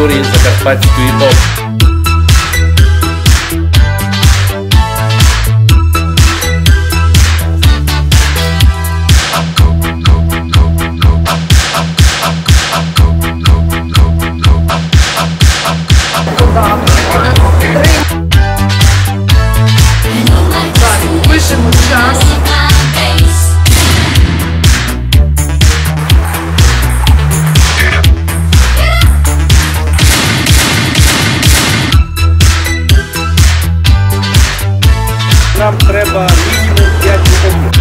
території Закарпатської області. Нам треба мінімум 5 років.